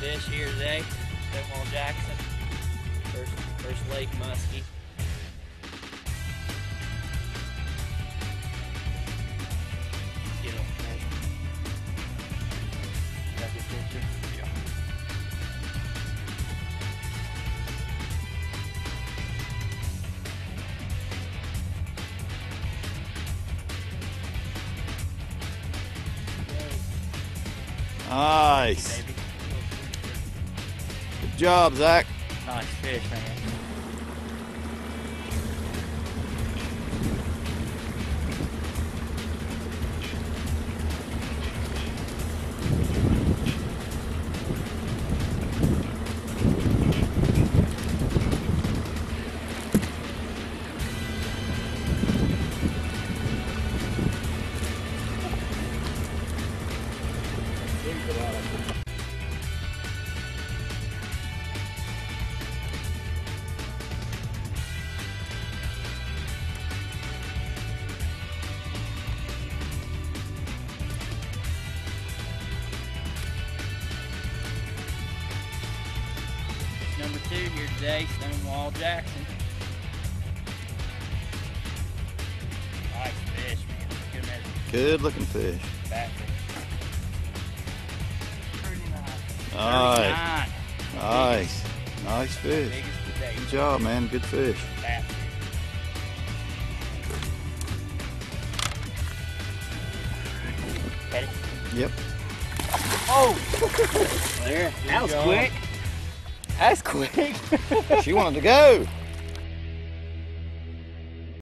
fish here today. Stonewall Jackson. First, first lake muskie. Get him. Got the picture? Yeah. Nice. Job, Zach. Nice fish, man. Number two here today, Stonewall Jackson. Nice fish, man. Good measure. Good looking fish. Fat fish. 39. Nice. 39. Nice. Nice fish. Today. Good job, man. Good fish. Fat fish. Got? Yep. Oh! There. That was job. quick. That's quick. She wanted to go.